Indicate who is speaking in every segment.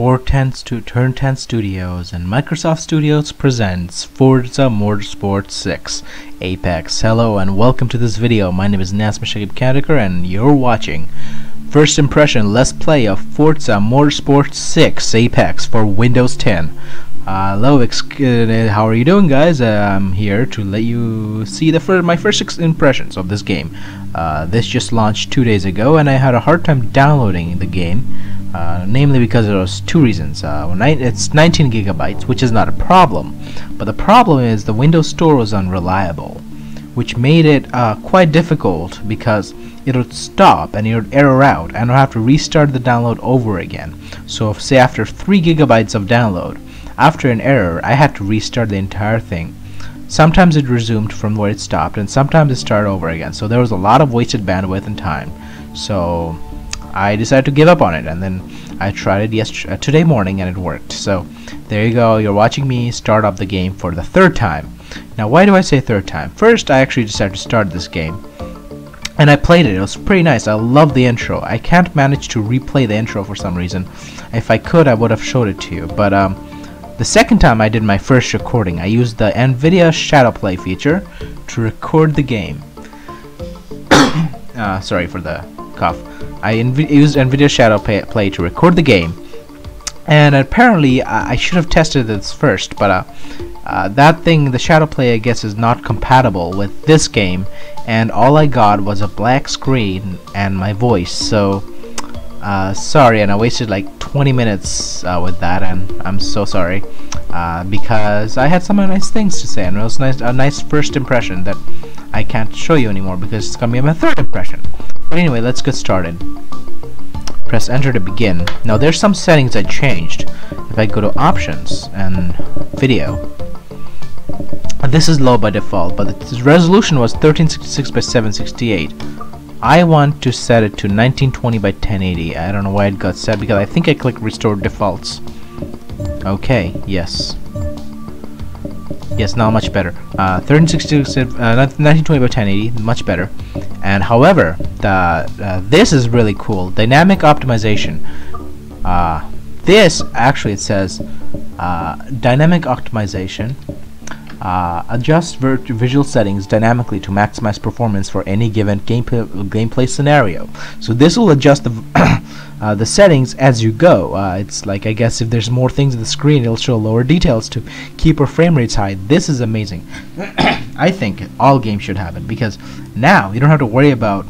Speaker 1: 410 stu- Turn 10 Studios and Microsoft Studios presents Forza Motorsport 6 Apex. Hello and welcome to this video. My name is Nazmus Shakib Khandaker and you're watching First Impression Let's Play of Forza Motorsport 6 Apex for Windows 10. Uh, hello, uh, how are you doing, guys? Uh, I'm here to let you see the fir- my first impressions of this game. Uh, this just launched two days ago, and I had a hard time downloading the game, uh, namely because there was two reasons. Uh, it's 19 gigabytes, which is not a problem, but the problem is the Windows Store was unreliable, which made it uh, quite difficult because it would stop and it would error out, and I'd have to restart the download over again. So, if, say after three gigabytes of download, after an error, I had to restart the entire thing. Sometimes it resumed from where it stopped, and sometimes it started over again. So there was a lot of wasted bandwidth and time. So I decided to give up on it, and then I tried it yesterday, uh, today morning, and it worked. So there you go. You're watching me start up the game for the third time. Now, why do I say third time? First, I actually decided to start this game. And I played it. It was pretty nice. I love the intro. I can't manage to replay the intro for some reason. If I could, I would have showed it to you. But um, the second time I did my first recording, I used the NVIDIA Shadow Play feature to record the game. uh, sorry for the I used NVIDIA Shadow Play, to record the game, and apparently I, I should have tested this first, but uh, uh, that thing, the Shadow Play, I guess, is not compatible with this game, and all I got was a black screen and my voice, so uh, sorry, and I wasted like 20 minutes uh, with that, and I'm so sorry. Uh, because I had some nice things to say, and it was nice, a nice first impression that I can't show you anymore because it's gonna be my third impression. But anyway, let's get started. Press enter to begin. Now there's some settings I changed. If I go to options and video, this is low by default, but the resolution was 1366 by 768. I want to set it to 1920 by 1080. I don't know why it got set because I think I clicked restore defaults. Okay, yes. Yes, now much better. Uh, 1366, uh, 1920 by 1080, much better. And however, the, uh, this is really cool. Dynamic optimization. Uh, this actually it says uh, dynamic optimization uh, adjust visual settings dynamically to maximize performance for any given gameplay, gameplay scenario. So this will adjust the uh, the settings as you go. Uh, it's like I guess if there's more things on the screen, it'll show lower details to keep our frame rates high. This is amazing. I think all games should have it because now you don't have to worry about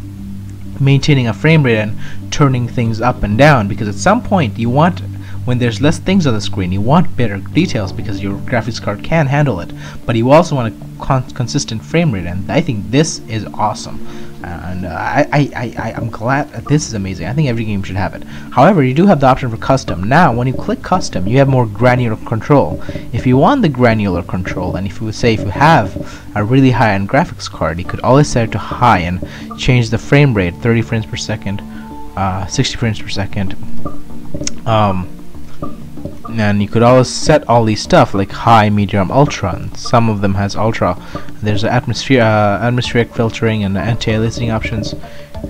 Speaker 1: maintaining a frame rate and turning things up and down because at some point you want when there's less things on the screen you want better details because your graphics card can handle it. But you also want a con consistent frame rate and I think this is awesome. And uh, I, I, I, I'm glad this is amazing. I think every game should have it. However you do have the option for custom. Now when you click custom you have more granular control. If you want the granular control and if you say if you have a really high-end graphics card you could always set it to high and change the frame rate 30 frames per second uh, 60 frames per second. Um, and you could always set all these stuff like high, medium, ultra. And some of them has ultra. There's atmosphere, uh, atmospheric filtering and anti-aliasing options,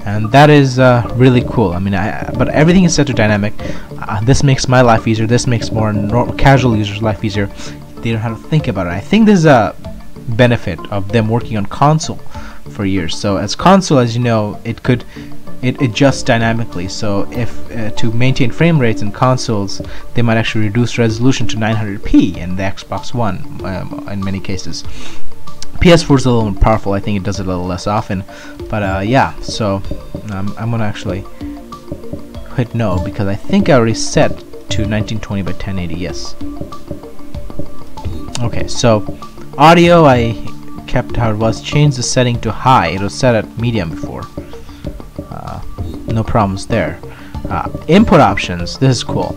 Speaker 1: and that is uh, really cool. I mean, I, but everything is set to dynamic. Uh, this makes my life easier. This makes more casual users' life easier. They don't have to think about it. I think there's a benefit of them working on console for years. So as console, as you know, it could it adjusts dynamically. So if uh, to maintain frame rates in consoles they might actually reduce resolution to 900p in the Xbox One um, in many cases. PS4 is a little more powerful. I think it does it a little less often. But uh, yeah. So um, I'm gonna actually hit no because I think I already set to 1920 by 1080 yes. Okay so audio I kept how it was. Changed the setting to high. It was set at medium before no problems there. Uh, input options, this is cool.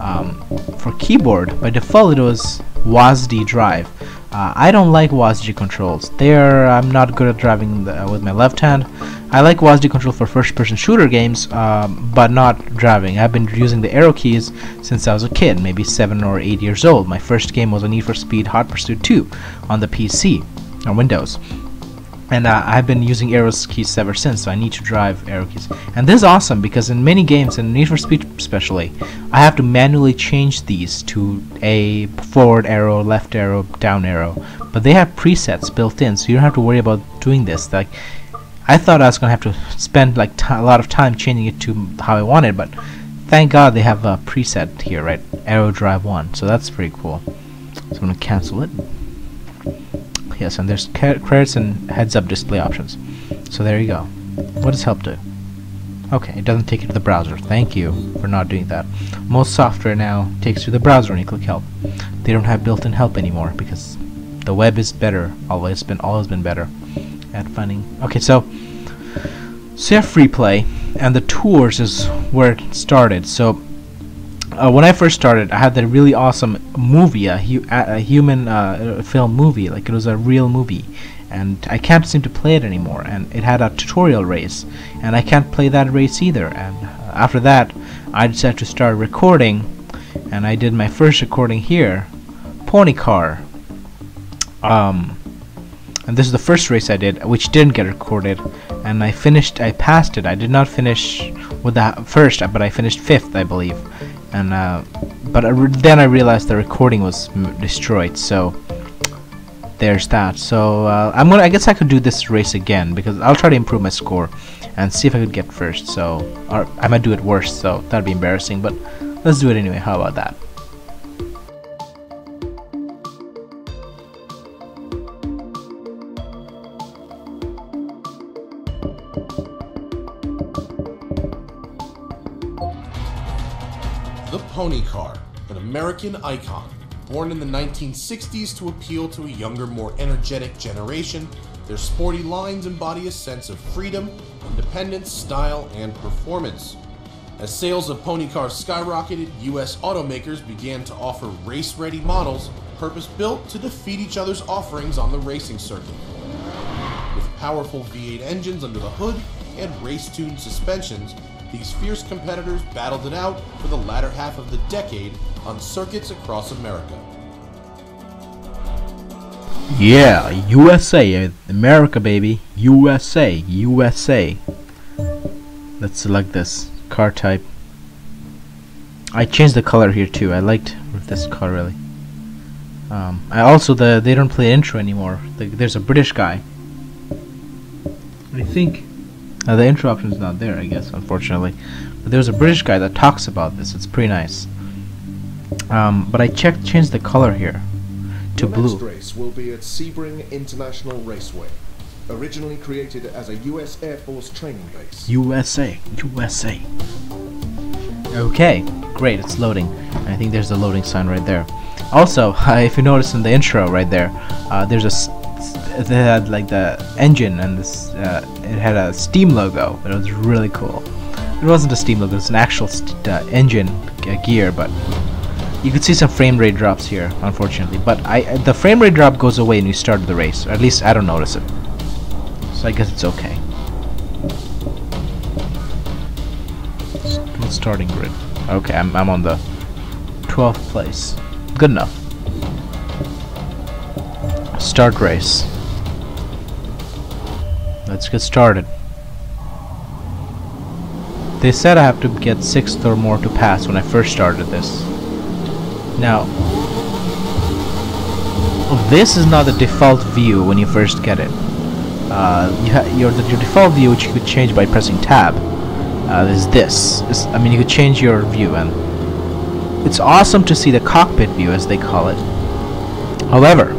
Speaker 1: Um, for keyboard, by default it was WASD drive. Uh, I don't like WASD controls. There, I'm not good at driving the, with my left hand. I like WASD control for first-person shooter games, um, but not driving. I've been using the arrow keys since I was a kid, maybe 7 or 8 years old. My first game was a Need for Speed Hot Pursuit 2 on the PC, on Windows. And uh, I've been using arrow keys ever since, so I need to drive arrow keys. And this is awesome because in many games, in Need for Speed especially, I have to manually change these to a forward arrow, left arrow, down arrow. But they have presets built in, so you don't have to worry about doing this. Like, I thought I was gonna have to spend like a lot of time changing it to how I wanted, but thank God they have a preset here, right? Arrow drive one, so that's pretty cool. So I'm gonna cancel it yes and there's credits and heads up display options. So there you go. What does help do? Okay it doesn't take you to the browser. Thank you for not doing that. Most software now takes you to the browser when you click help. They don't have built-in help anymore because the web is better. Always been always been better at finding. Okay so so you have free play and the tours is where it started. So uh, when I first started, I had that really awesome movie, a, hu a human uh, film movie, like it was a real movie, and I can't seem to play it anymore. And it had a tutorial race, and I can't play that race either. And after that, I decided to start recording, and I did my first recording here, Pony Car. Um, and this is the first race I did, which didn't get recorded, and I finished. I passed it. I did not finish with the first, but I finished fifth, I believe and uh, but I then I realized the recording was destroyed so there's that. So uh, I'm gonna I guess I could do this race again because I'll try to improve my score and see if I could get first so or I might do it worse so that'd be embarrassing but let's do it anyway. How about that
Speaker 2: American icon. Born in the 1960s to appeal to a younger, more energetic generation, their sporty lines embody a sense of freedom, independence, style, and performance. As sales of pony cars skyrocketed, US automakers began to offer race ready models purpose built to defeat each other's offerings on the racing circuit. With powerful V8 engines under the hood and race tuned suspensions, these fierce competitors battled it out for the latter half of the decade on circuits across America.
Speaker 1: Yeah, USA, America baby, USA, USA. Let's select this car type. I changed the color here too. I liked this car really. Um, I also the they don't play intro anymore. The, there's a British guy. I think now the intro option is not there, I guess, unfortunately. But there's a British guy that talks about this. It's pretty nice. Um, but I checked, changed the color here to
Speaker 3: the
Speaker 1: blue.
Speaker 3: next race will be at Sebring International Raceway, originally created as a U.S. Air Force training base.
Speaker 1: USA, USA. Okay, great, it's loading. I think there's the loading sign right there. Also, if you notice in the intro right there, uh, there's a it had like the engine and this uh, it had a steam logo it was really cool it wasn't a steam logo it's an actual uh, engine uh, gear but you could see some frame rate drops here unfortunately but I the frame rate drop goes away when you start the race or at least I don't notice it. So I guess it's okay. Starting grid. Okay I'm, I'm on the 12th place. Good enough. Start race. Let's get started. They said I have to get 6th or more to pass when I first started this. Now, this is not the default view when you first get it. Uh, you your, your default view, which you could change by pressing tab, uh, is this. It's, I mean, you could change your view, and it's awesome to see the cockpit view, as they call it. However,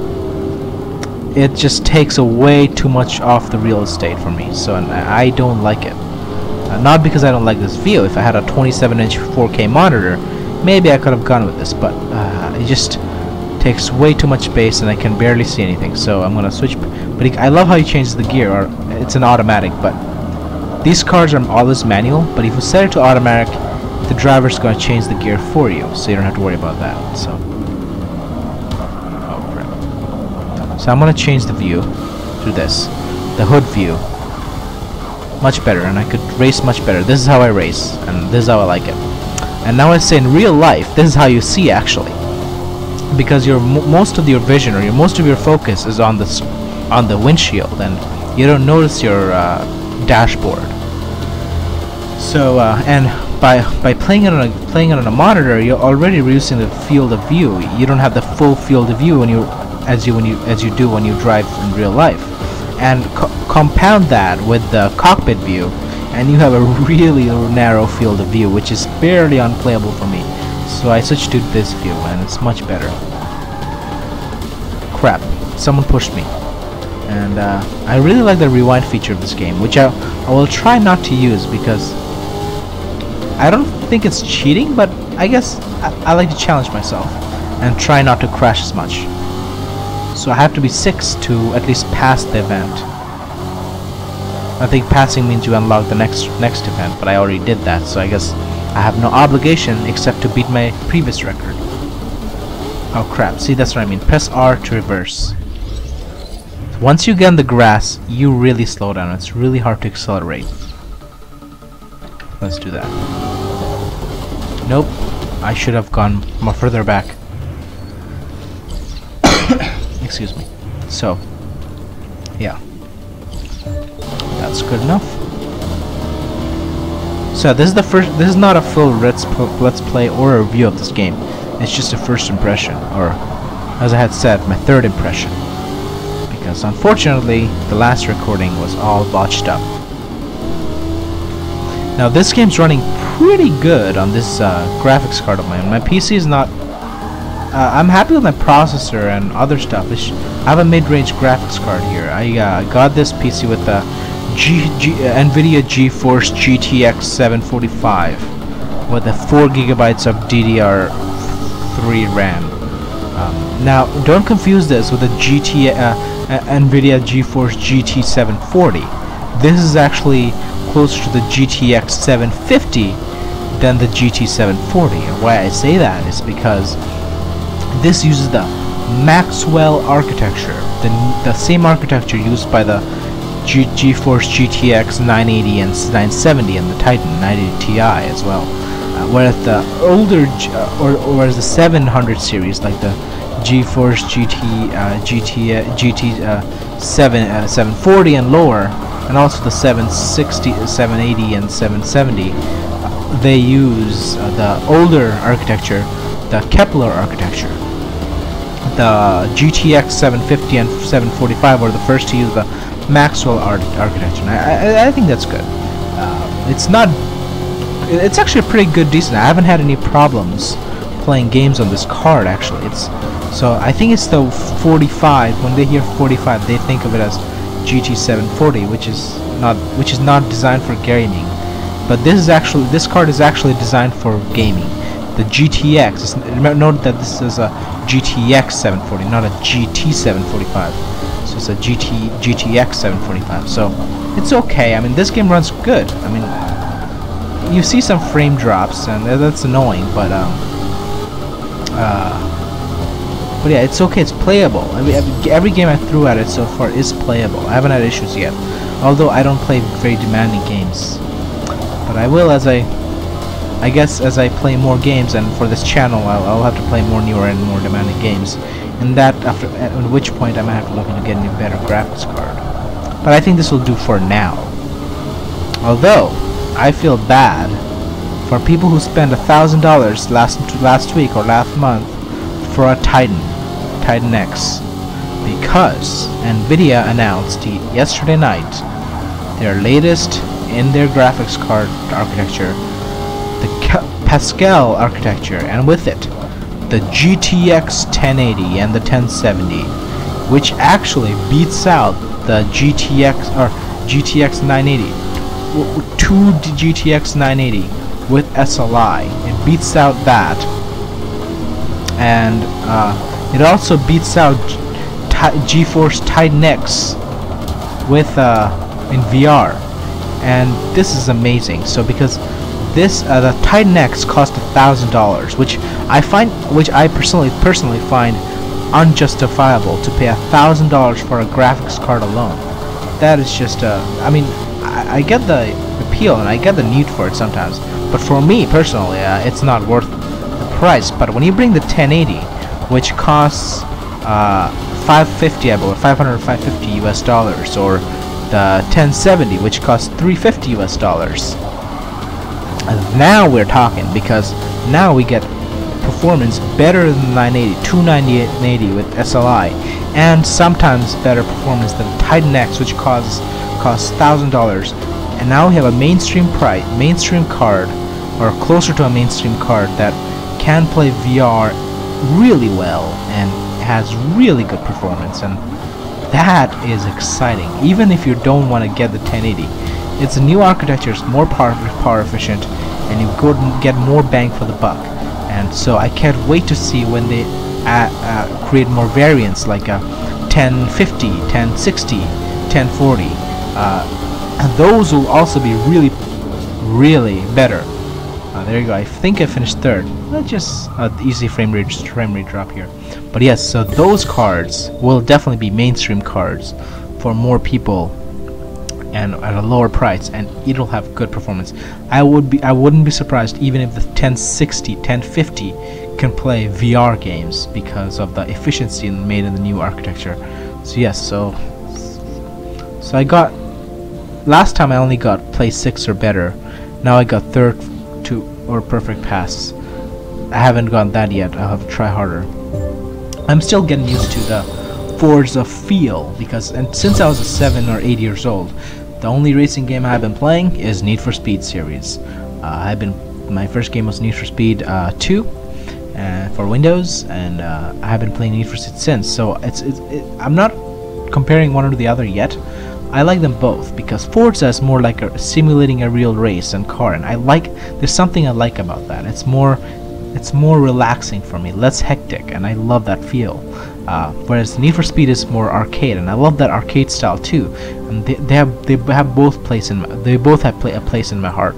Speaker 1: it just takes away too much off the real estate for me so I don't like it uh, not because I don't like this view if I had a 27 inch 4k monitor maybe I could have gone with this but uh, it just takes way too much space and I can barely see anything so I'm gonna switch but I love how he changes the gear or it's an automatic but these cars are always manual but if you set it to automatic the driver's gonna change the gear for you so you don't have to worry about that so Oh, So I'm gonna change the view to this, the hood view. Much better, and I could race much better. This is how I race, and this is how I like it. And now I say in real life, this is how you see actually, because your most of your vision or your most of your focus is on the on the windshield, and you don't notice your uh, dashboard. So uh, and by by playing it on a playing it on a monitor, you're already reducing the field of view. You don't have the full field of view when you as you when you as you do when you drive in real life. And co compound that with the cockpit view, and you have a really narrow field of view, which is barely unplayable for me. So I switched to this view, and it's much better. Crap! Someone pushed me and uh, I really like the rewind feature of this game, which I, I will try not to use because I don't think it's cheating, but I guess I, I, like to challenge myself and try not to crash as much. So I have to be 6 to at least pass the event. I think passing means you unlock the next next event, but I already did that, so I guess I have no obligation except to beat my previous record. Oh crap, see that's what I mean. Press R to reverse. Once you get in the grass, you really slow down. It's really hard to accelerate. Let's do that. Nope. I should have gone more further back. Excuse me. So, yeah. That's good enough. So this is the first. This is not a full let's let's play or a review of this game. It's just a first impression, or as I had said, my third impression because unfortunately the last recording was all botched up. Now this game's running pretty good on this uh, graphics card of mine. My PC is not... Uh, I'm happy with my processor and other stuff. I have a mid-range graphics card here. I uh, got this PC with the G G uh, NVIDIA GeForce GTX 745 with a 4 gigabytes of DDR3 RAM. Um, now, don't confuse this with the GT, uh, NVIDIA GeForce GT 740. This is actually closer to the GTX 750 than the GT 740. And why I say that is because this uses the Maxwell architecture, the, the same architecture used by the G GeForce GTX 980 and 970 and the Titan 980 Ti as well. Uh, whereas the older, G uh, or, or the 700 series, like the GeForce GT uh, GT uh, GT uh, 7 uh, 740 and lower, and also the 760, 780 and 770. Uh, they use the older architecture, the Kepler architecture. The GTX 750 and 745 were the first to use the Maxwell art architecture. I, I, I think that's good. Uh, it's not. It's actually a pretty good, decent. I haven't had any problems playing games on this card. Actually, it's so I think it's the 45. When they hear 45, they think of it as GT740, which is not which is not designed for gaming. But this is actually this card is actually designed for gaming. The GTX. Note that this is a GTX 740, not a GT745 is a GT GTX 745. So it's okay. I mean, this game runs good. I mean, you see some frame drops, and that's annoying, but um, uh, but yeah, it's okay. It's playable. I mean, every game I threw at it so far is playable. I haven't had issues yet, although I don't play very demanding games, but I will as I. I guess as I play more games and for this channel I'll, I'll have to play more newer and more demanding games and that, after at which point I might have to look into getting a better graphics card. But I think this will do for now. Although, I feel bad for people who spent a thousand dollars last last week or last month for a Titan, Titan X, because NVIDIA announced yesterday night their latest in their graphics card architecture, the Pascal architecture, and with it, the GTX 1080 and the 1070, which actually beats out the GTX or GTX 980, two GTX 980 with SLI. It beats out that. And uh, it also beats out GeForce Titan X with uh, in VR and this is amazing. So because this uh, the Titan X cost a thousand dollars which I find which I personally personally find unjustifiable to pay a thousand dollars for a graphics card alone that is just uh, I mean I, I, get the appeal and I get the need for it sometimes but for me personally uh, it's not worth the price, but when you bring the 1080, which costs uh, 550, I believe, 500 550 US dollars, or the 1070 which costs 350 US dollars. Now we're talking because now we get performance better than 980, 298 with SLI, and sometimes better performance than Titan X, which costs costs thousand dollars. And now we have a mainstream price, mainstream card, or closer to a mainstream card that can play VR really well and has really good performance and that is exciting even if you don't want to get the 1080 it's a new architecture it's more power, power efficient and you go get more bang for the buck and so I can't wait to see when they uh, uh, create more variants like a 1050 1060 1040 uh, and those will also be really really better uh, there you go. I think I finished third. Let's just uh, easy frame rate, frame rate drop here. But yes, so those cards will definitely be mainstream cards for more people and at a lower price, and it'll have good performance. I would be, I wouldn't be surprised even if the 1060, 1050 can play VR games because of the efficiency made in the new architecture. So yes, so so I got last time I only got play six or better. Now I got third to or perfect pass. I haven't got that yet. I'll have to try harder. I'm still getting used to the Forza feel because and since I was a 7 or 8 years old, the only racing game I've been playing is Need for Speed series. Uh, I've been my first game was Need for Speed uh, 2 uh, for Windows, and uh, I have been playing Need for Speed since. So it's, it's it, I'm not comparing one to the other yet. I like them both because Forza is more like a, simulating a real race and car, and I like there's something I like about that. It's more it's more relaxing for me, less hectic, and I love that feel. Uh, whereas Need for Speed is more arcade, and I love that arcade style too. And they, they have they have both place in my, they both have play, a place in my heart.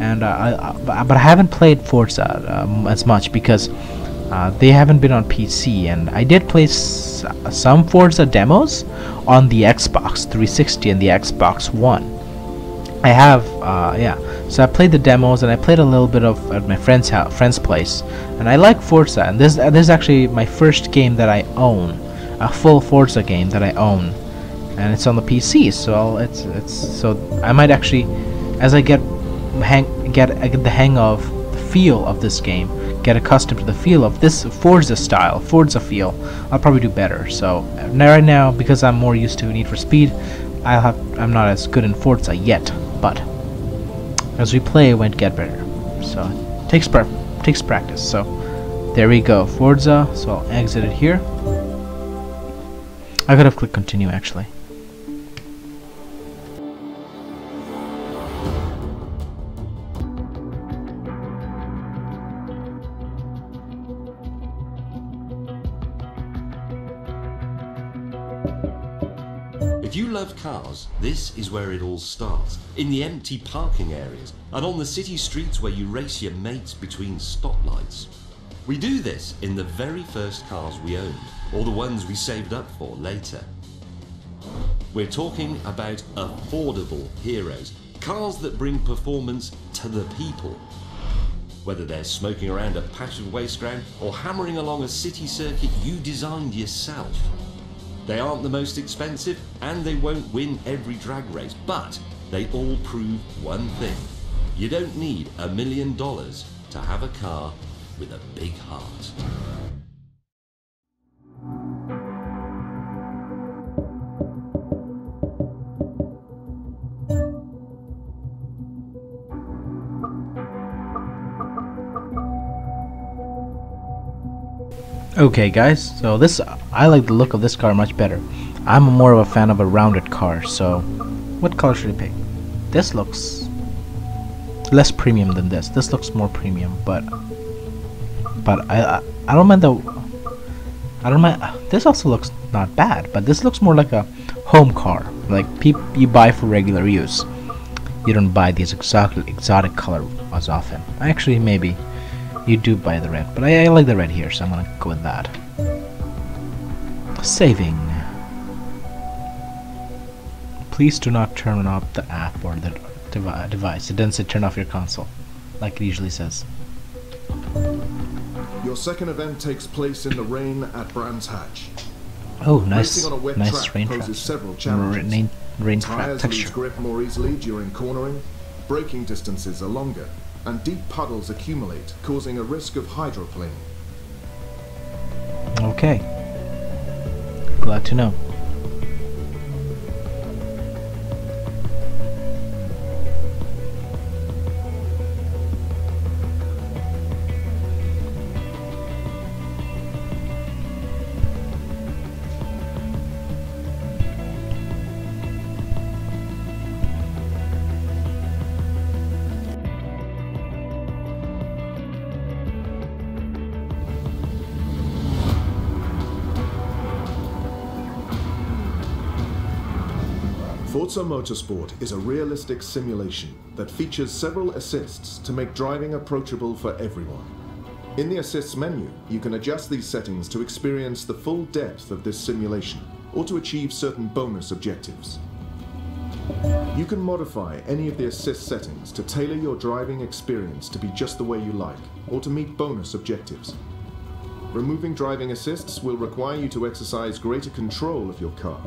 Speaker 1: And uh, I, I, but I haven't played Forza um, as much because uh, they haven't been on PC, and I did play some Forza demos on the Xbox 360 and the Xbox One. I have, uh, yeah. So I played the demos and I played a little bit of at my friend's house, friend's place, and I like Forza. And this, uh, this is actually my first game that I own, a full Forza game that I own, and it's on the PC. So it's it's so I might actually, as I get hang get I get the hang of the feel of this game, get accustomed to the feel of this Forza style, Forza feel, I'll probably do better. So now, right now, because I'm more used to Need for Speed, I'll have I'm not as good in Forza yet, but as we play, it won't get better. So it takes pra takes practice. So there we go, Forza. So I'll exit it here. I could have clicked continue actually.
Speaker 4: Cars, this is where it all starts. In the empty parking areas and on the city streets where you race your mates between stoplights. We do this in the very first cars we owned, or the ones we saved up for later. We're talking about affordable heroes, cars that bring performance to the people. Whether they're smoking around a patch of waste ground or hammering along a city circuit you designed yourself. They aren't the most expensive and they won't win every drag race, but they all prove one thing. You don't need a million dollars to have a car with a big heart.
Speaker 1: Okay guys, so this I like the look of this car much better. I'm more of a fan of a rounded car, so what color should I pick? This looks less premium than this. This looks more premium, but but I I, I don't mind the I don't mind. This also looks not bad, but this looks more like a home car, like you buy for regular use. You don't buy these exotic exotic color as often. Actually, maybe you do buy the red, but I, I like the red here, so I'm gonna go with that. Saving. Please do not turn off the app or the devi device. It doesn't say turn off your console, like it usually says.
Speaker 3: Your second event takes place in the rain at Brands Hatch.
Speaker 1: Oh, nice,
Speaker 3: on a wet
Speaker 1: nice
Speaker 3: track
Speaker 1: rain trap.
Speaker 3: several.
Speaker 1: Rain, rainfall
Speaker 3: Tires
Speaker 1: texture.
Speaker 3: grip more easily during cornering, braking distances are longer, and deep puddles accumulate, causing a risk of hydroplaning.
Speaker 1: Okay. Glad to know.
Speaker 3: Forza Motorsport is a realistic simulation that features several assists to make driving approachable for everyone. In the assists menu, you can adjust these settings to experience the full depth of this simulation or to achieve certain bonus objectives. You can modify any of the assist settings to tailor your driving experience to be just the way you like or to meet bonus objectives. Removing driving assists will require you to exercise greater control of your car,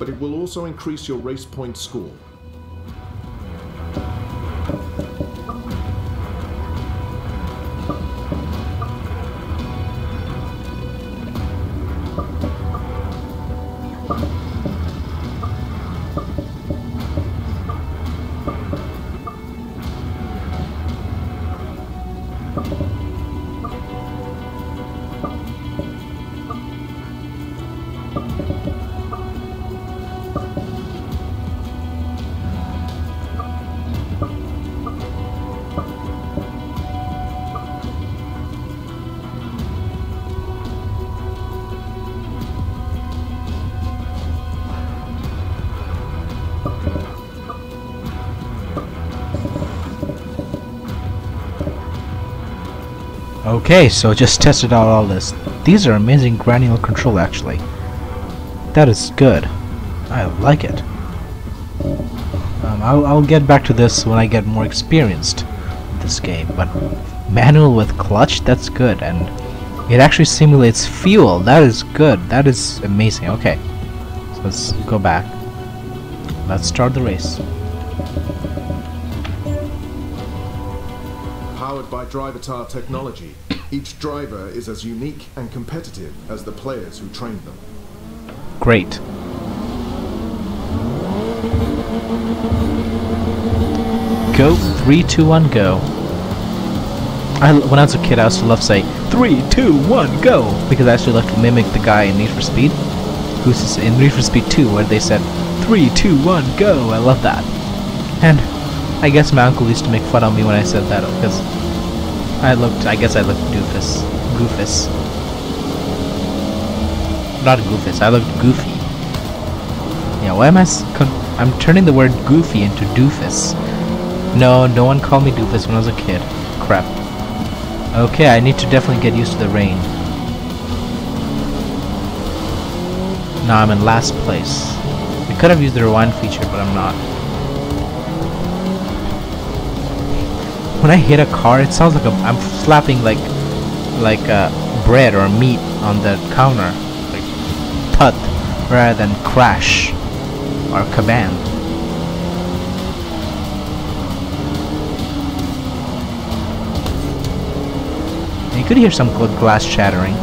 Speaker 3: but it will also increase your race point score.
Speaker 1: Okay, so just tested out all this. These are amazing granular control actually. That is good. I like it. Um, I'll, I'll get back to this when I get more experienced with this game, but manual with clutch, that's good, and it actually simulates fuel, that is good, that is amazing, okay. So let's go back. Let's start the race.
Speaker 3: By Drivatar technology, each driver is as unique and competitive as the players who trained them.
Speaker 1: Great. Go, three, two, one, go. I, when I was a kid, I used to love say three, two, one, go because I actually loved to mimic the guy in Need for Speed, who's in Need for Speed 2, where they said three, two, one, go. I love that, and I guess my uncle used to make fun of me when I said that because I looked. I guess I looked doofus, goofus. Not goofus. I looked goofy. Yeah, why am I... I'm turning the word goofy into doofus. No, no one called me doofus when I was a kid. Crap. Okay, I need to definitely get used to the rain. Now I'm in last place. I could have used the rewind feature, but I'm not. When I hit a car, it sounds like I'm slapping like like uh, bread or meat on the counter, like thud, rather than crash or kabam. You could hear some glass shattering.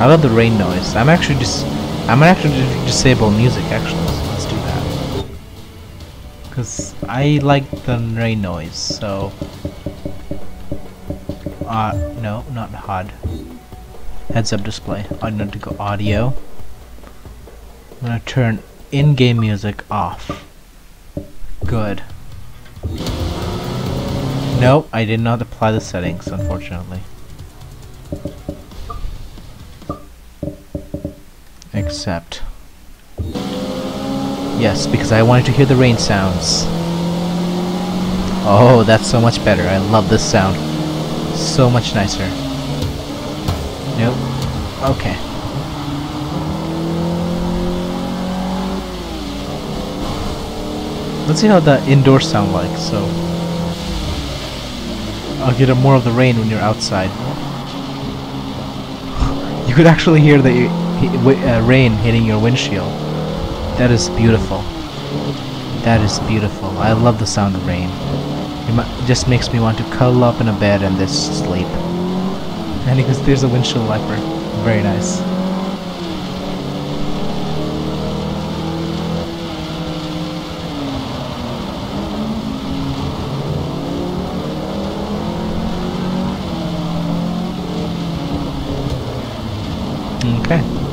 Speaker 1: I love the rain noise. I'm actually just, I'm actually dis- disable music. Actually, let's do that. Cause I like the rain noise. So, uh, no, not HUD. Heads-up display. I need to go audio. I'm gonna turn in-game music off. Good. No, I did not apply the settings, unfortunately. Except. Yes, because I wanted to hear the rain sounds. Oh, that's so much better. I love this sound. So much nicer. Nope. Okay. Let's see how the indoor sound like, so... I'll get a more of the rain when you're outside. You could actually hear the uh, rain hitting your windshield. That is beautiful. That is beautiful. I love the sound of rain. Just makes me want to curl up in a bed and just sleep. And because there's a windshield wiper. Very nice. Okay.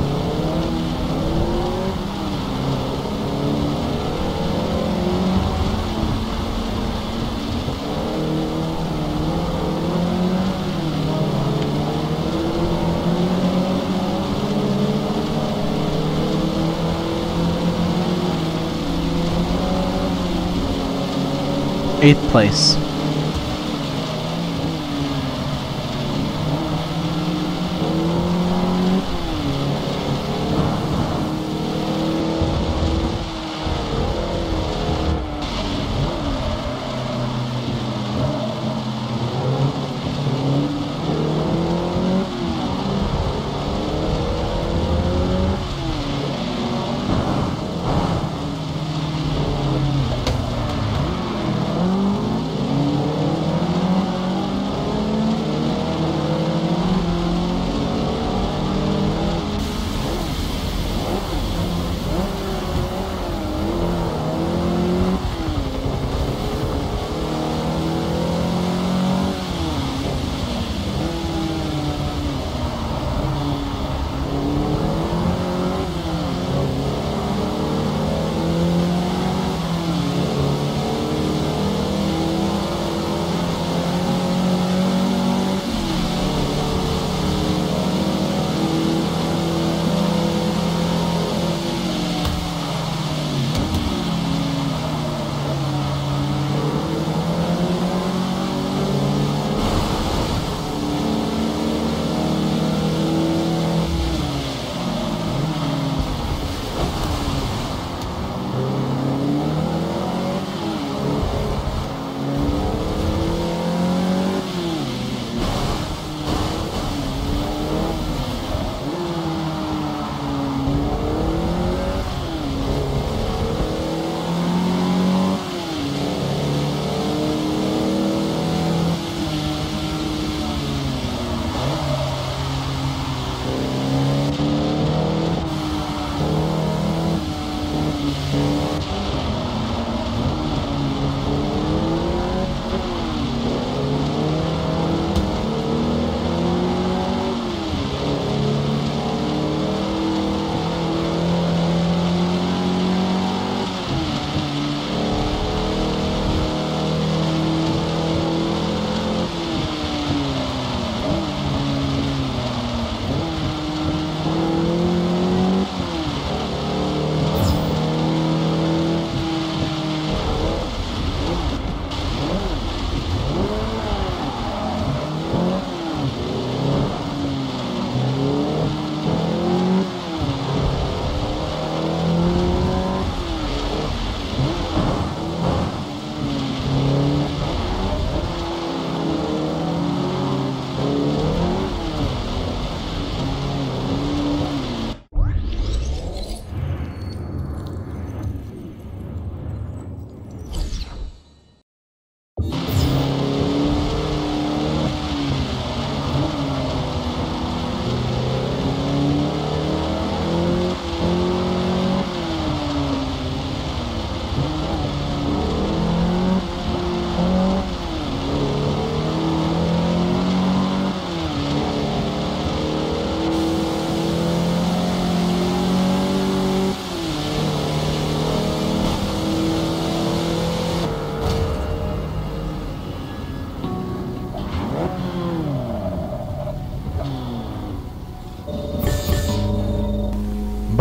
Speaker 1: Place.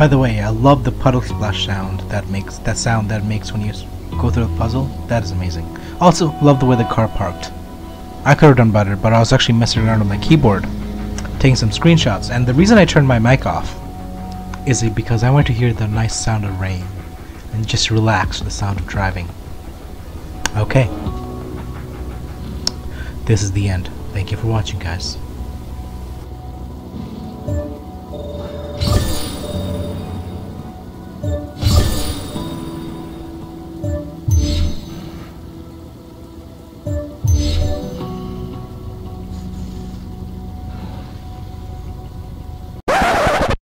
Speaker 1: By the way, I love the puddle splash sound that makes that sound that makes when you go through the puzzle. That is amazing. Also, love the way the car parked. I could have done better, but I was actually messing around with my keyboard, taking some screenshots, and the reason I turned my mic off is because I want to hear the nice sound of rain and just relax with the sound of driving. Okay. This is the end. Thank you for watching, guys.